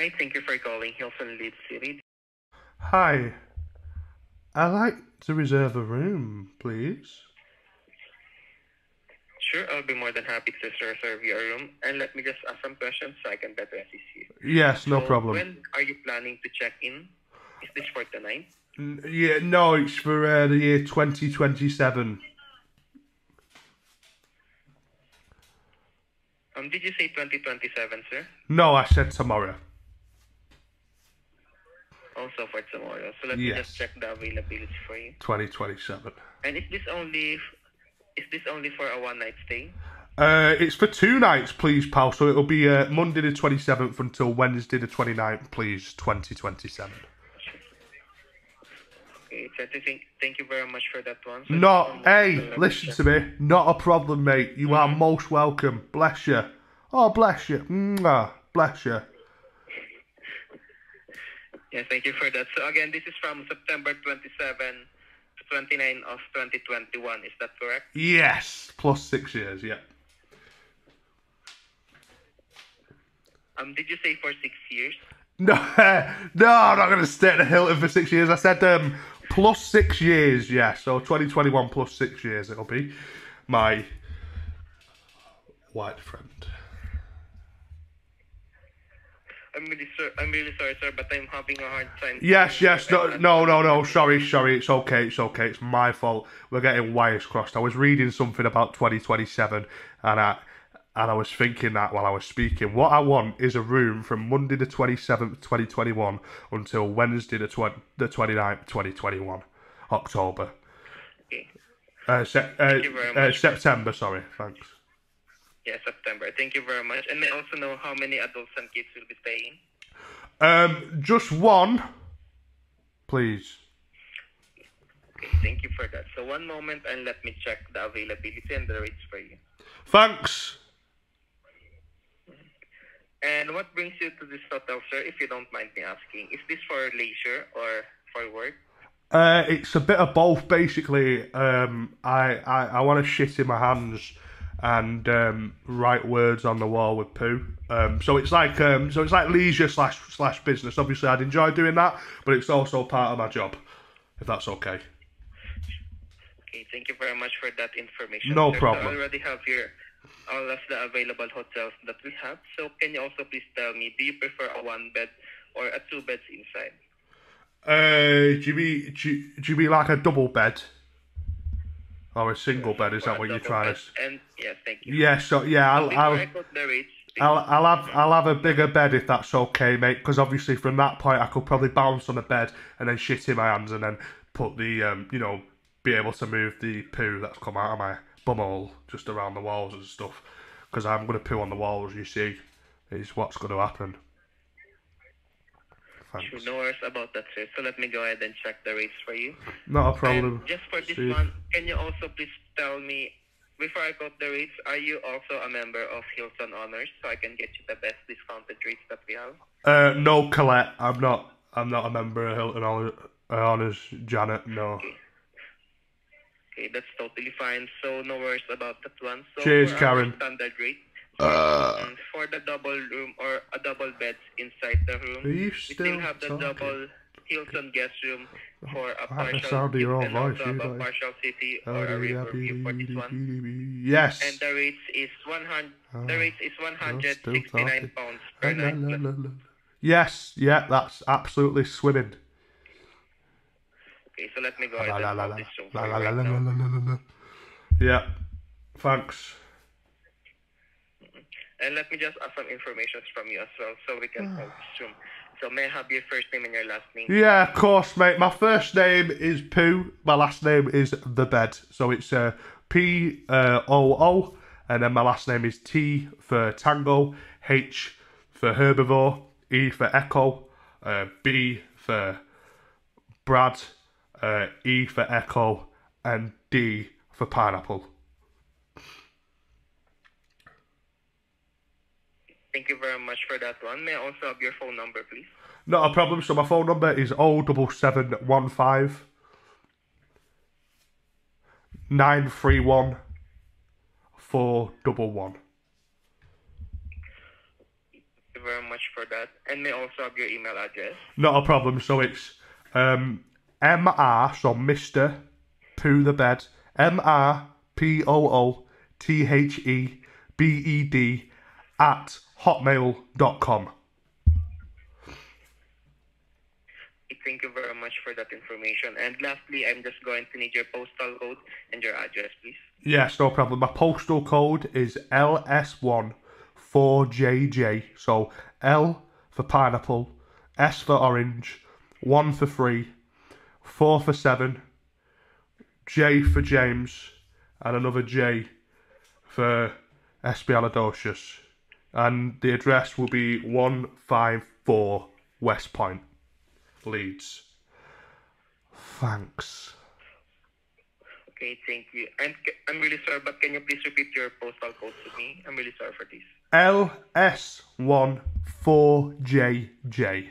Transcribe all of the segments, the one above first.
Hi, thank you for calling Hilton Leeds City. Hi. I'd like to reserve a room, please. Sure, I'll be more than happy to reserve your room. And let me just ask some questions so I can better assist you. Yes, no So, problem. When are you planning to check in? Is this for tonight? N- Yeah, no, it's for uh, the year 2027. Um, did you say 2027, sir? No, I said tomorrow. Also for tomorrow. So let me Yes. just check the availability for you. 2027. And is this only is this only for a one night stay? Uh, it's for two nights, please, pal. So it'll be uh, Monday the 27th until Wednesday the 29th, please, 2027. Okay, so I thank you very much for that one. So Not, just one moment, hey, me listen to me. Not a problem, mate. You are most welcome. Bless you. Oh, bless you. Mwah. Bless you. Yeah, thank you for that. So again, this is from September 27 to 29 of 2021. Is that correct? Yes, plus six years, yeah. Um, did you say for six years? No, no, I'm not going to stay at the Hilton for six years. I said um, plus six years, yeah. So 2021 plus six years, it'll be my white friend. I'm really sir, I'm really sorry, sir, but I'm having a hard time. Yes, yes, no, no, no, no. Sorry, sorry. It's okay, it's okay. It's my fault. We're getting wires crossed. I was reading something about 2027, and I and I was thinking that while I was speaking. What I want is a room from Monday the 27th, 2021, until Wednesday the 20, the 29th, 2021, October. Okay. Uh, se- uh, uh. September. Sorry, thanks. Yeah, September. Thank you very much. And may I also know how many adults and kids will be staying? Um, just one, please. Okay, thank you for that. So one moment and let me check the availability and the rates for you. Thanks. And what brings you to this hotel, sir, if you don't mind me asking? Is this for leisure or for work? Uh, it's a bit of both, basically. Um, I, I, I want to shit in my hands and um, write words on the wall with poo. Um, so it's like um, so it's like leisure slash slash business. Obviously, I'd enjoy doing that, but it's also part of my job, if that's okay. Okay, thank you very much for that information. No sir. problem. I already have here all of the available hotels that we have. So can you also please tell me, do you prefer a one bed or a two beds inside? Uh, do you mean do you, do you mean like a double bed or a single bed? Is that what you're trying to? And yes, thank you. Yeah. So yeah, I'll I'll. I quote the rates, I'll, I'll have I'll have a bigger bed if that's okay, mate. Because obviously from that point I could probably bounce on a bed and then shit in my hands and then put the um you know be able to move the poo that's come out of my bumhole just around the walls and stuff. Because I'm gonna poo on the walls. You see, is what's gonna happen. Thanks. Sure, no worries about that, sir. So let me go ahead and check the rates for you. Not a problem. And just for this one, can you also please tell me, before I quote the rates, are you also a member of Hilton Honors so I can get you the best discounted rates that we have? Uh, no, Colette. I'm not. I'm not a member of Hilton Hon- Honors. Janet, no. Okay, that's totally fine. So no worries about that one. So Cheers, Karen. Standard rate. Uh, and for the double room or a double bed inside the room, Are you we still still have the talking? double Hilton guest room for a I like the partial sound of your and voice, you a like- partial city or a river view for this one. Yes. And the rates is 100. Oh, the rates is 169 pounds per night. Yes, yeah, that's absolutely swimming. Okay, so let me go ahead and la, call la, this room la, for you la, la, right now. la, la, la, la. Yeah, thanks. And let me just ask some information from you as well so we can call this. So may I have your first name and your last name? Yeah, of course, mate. My first name is Pooh. My last name is The Bed. So it's uh, P O O, and then my last name is T for Tango, H for Herbivore, E for Echo, uh, B for Brad, uh, E for Echo, and D for Pineapple. Thank you very much for that one. May I also have your phone number, please? Not a problem. So my phone number is 07715 931 411. Thank you very much for that. And may I also have your email address. Not a problem. So it's um, M-R, so Mr. Poo the Bed, M-R-P-O-O-T-H-E-B-E-D at hotmail.com. Thank you very much for that information. And lastly, I'm just going to need your postal code and your address, please. Yes, no problem. My postal code is LS1 4JJ. So L for pineapple, S for orange, 1 for 3, 4 for 7, J for James, and another J for Espialidocious. And the address will be 154 West Point, Leeds. Thanks. Okay, thank you. And c- I'm really sorry, but can you please repeat your postal code to me? I'm really sorry for this. LS1 4JJ.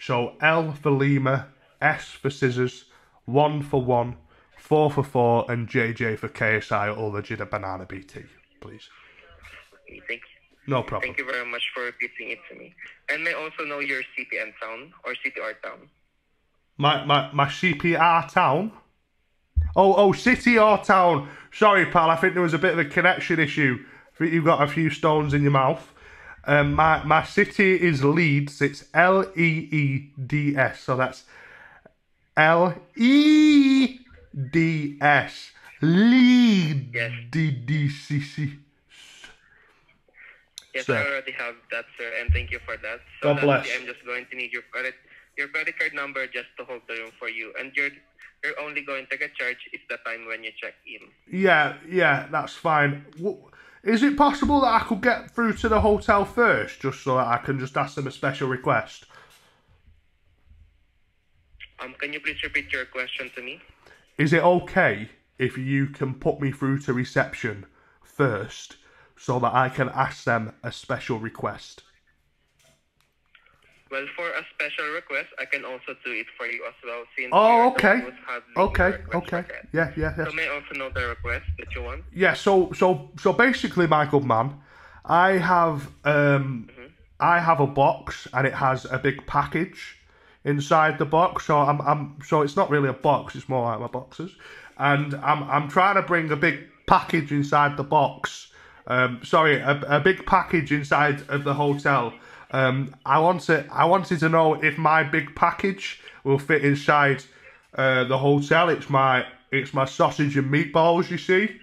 So L for Lima, S for scissors, 1 for 1, 4 for 4, and JJ for KSI or legit banana BT, please. Okay, thank you. No problem. Thank you very much for repeating it to me. And may also know your and town or or town. My, my, my CPR town? Oh, oh, city or town? Sorry, pal, I think there was a bit of a connection issue. I think you've got a few stones in your mouth. Um, my, my city is Leeds. It's L E E D S. So that's L E D S. Leeds. Yes. D D C C. Yes, Sir. I already have that, sir, and thank you for that. So God bless. I'm just going to need your credit your credit card number just to hold the room for you. And you're you're only going to get charged if the time when you check in. Yeah, yeah, that's fine. Is it possible that I could get through to the hotel first, just so that I can just ask them a special request? Um, can you please repeat your question to me? Is it okay if you can put me through to reception first so that I can ask them a special request? Well, for a special request, I can also do it for you as well. Since Oh, okay. one who's handling the Okay, okay. Yeah, yeah, yeah. So may I also know the request that you want? Yeah, so so so basically, my good man, I have um I have a box and it has a big package inside the box. So I'm I'm so it's not really a box, it's more like my boxes. And I'm I'm trying to bring a big package inside the box. Um sorry, a, a big package inside of the hotel. Um I want to I wanted to know if my big package will fit inside uh, the hotel. It's my it's my sausage and meatballs, you see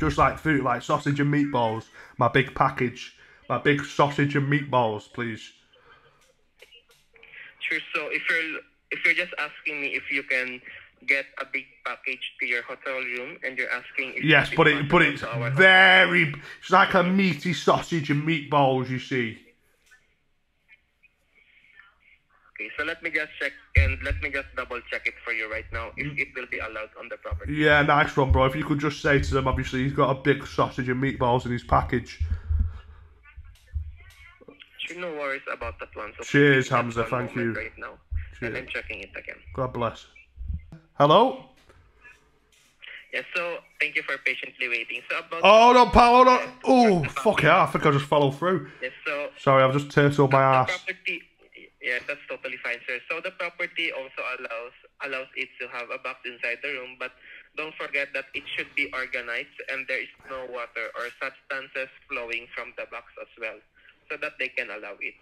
just like food, like sausage and meatballs. My big package, my big sausage and meatballs, please. Sure. So if you're if you're just asking me if you can get a big package to your hotel room, and you're asking if Yes, but it but it's very. It's like a meaty sausage and meatballs, you see. Okay, so let me just check and let me just double check it for you right now if Mm. it will be allowed on the property. Yeah, nice one, bro. If you could just say to them, obviously he's got a big sausage and meatballs in his package. No worries about that one. So Cheers, Hamza, thank you. Right now, Cheers. and I'm checking it again. God bless. Hello. Yes. So thank you for patiently waiting. So about Oh no, pal. Hold on. Oh fuck yeah! I think I just followed through. yes. So Sorry, I've just turtled my ass. property. Yes, that's totally fine, sir. So the property also allows allows it to have a box inside the room, but don't forget that it should be organized and there is no water or substances flowing from the box as well, so that they can allow it.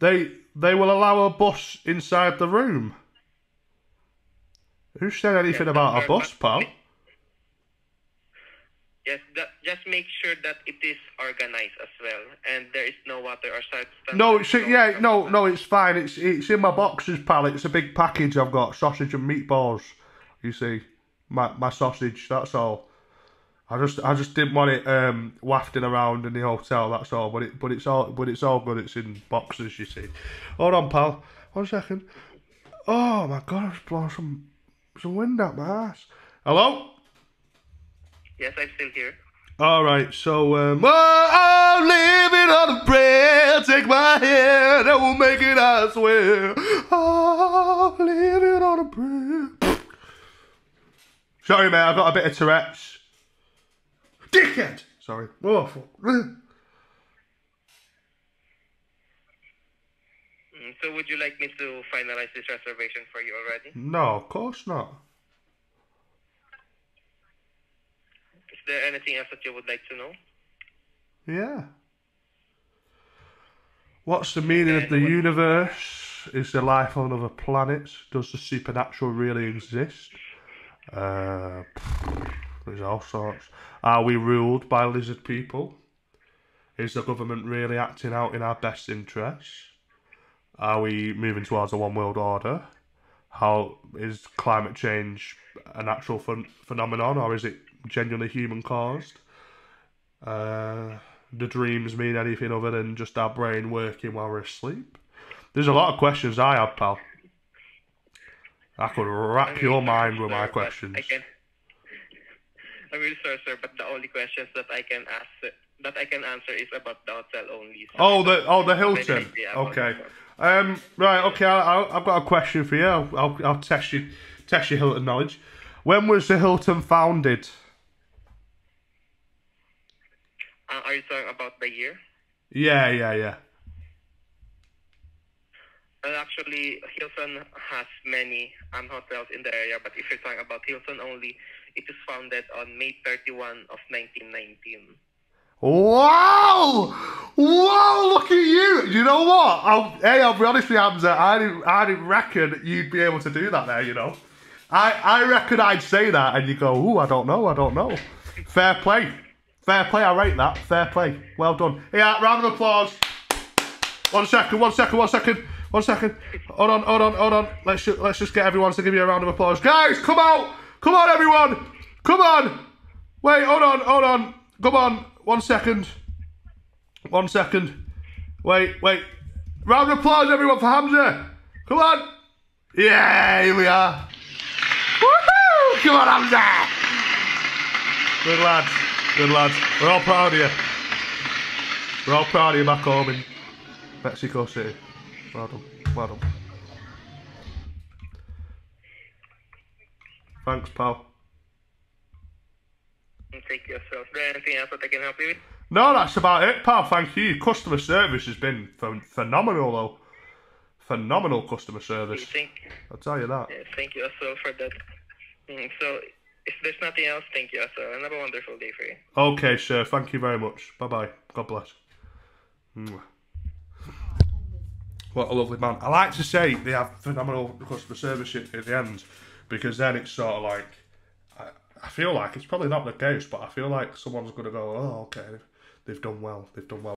They they will allow a bus inside the room. Who said anything Yes, about a bus, pal? Yes, that, just make sure that it is organized as well, and there is no water or substances. No, it's, yeah, no, no, it's fine. It's it's in my boxes, pal. It's a big package. I've got sausage and meatballs. You see, my my sausage. That's all. I just I just didn't want it um, wafting around in the hotel. That's all. But it but it's all but it's all good. It's in boxes. You see. Hold on, pal. One second. Oh my god! I've blown some some wind out my ass. Hello. Yes, I'm still here. All right, so um, oh, I'm living on a prayer. Take my hand, I will make it. I swear. Oh, I'm living on a prayer. Sorry, mate, I've got a bit of Tourette's. Dickhead. Sorry. Oh, fuck. So would you like me to finalize this reservation for you already? No, of course not. Is there anything else that you would like to know? Yeah. What's the meaning of the universe? Is there life on other planets? Does the supernatural really exist? Uh, there's all sorts. Are we ruled by lizard people? Is the government really acting out in our best interests? Are we moving towards a one world order? How is climate change a natural phen- phenomenon or is it genuinely human caused? Uh, do dreams mean anything other than just our brain working while we're asleep? There's a lot of questions I have, pal. I could wrap your mind with my questions. I can. I'm really sorry, sir, but the only questions that I can ask that I can answer is about the hotel only. So Oh, the oh the Hilton. Okay. Um. Right. Okay. I, I, I've got a question for you. I'll, I'll I'll test you test your Hilton knowledge. When was the Hilton founded? Uh, are you talking about the year? Yeah. Yeah. Yeah. Well, actually, Hilton has many um, hotels in the area, but if you're talking about Hilton only, it was founded on May 31 of 1919. Wow! Wow! Look at you. You know what? I'll, hey, I'll be honest with you, Hamza. I didn't. I didn't reckon you'd be able to do that there. You know. I I reckon I'd say that, and you go, "Ooh, I don't know. I don't know." Fair play. Fair play. I rate that. Fair play. Well done. Yeah. Round of applause. One second. One second. One second. One second. Hold on. Hold on. Hold on. Let's let's just get everyone to give you a round of applause, guys. Come out. Come on, everyone. Come on. Wait. Hold on. Hold on. Come on. One second. One second. Wait. Wait. Round of applause, everyone, for Hamza. Come on. Yeah. Here we are. Woohoo! Come on, Hamza. Good lads. Good lads. We're all proud of you. We're all proud of you back home in Mexico City. Well done. Well done. Thanks, pal. Thank you, sir. Is there anything else that I can help you with? No, that's about it, pal. Thank you. Customer service has been ph- phenomenal, though. Phenomenal customer service. Thank, I'll tell you that. yeah, thank you well for that. Mm, so, if there's nothing else, thank you well, and have a wonderful day for you. Okay, sir. Thank you very much. Bye bye. God bless. What a lovely man. I like to say they have phenomenal customer service at, the end because then it's sort of like I feel like it's probably not the case, but I feel like someone's going to go, oh, okay, they've done well. They've done well.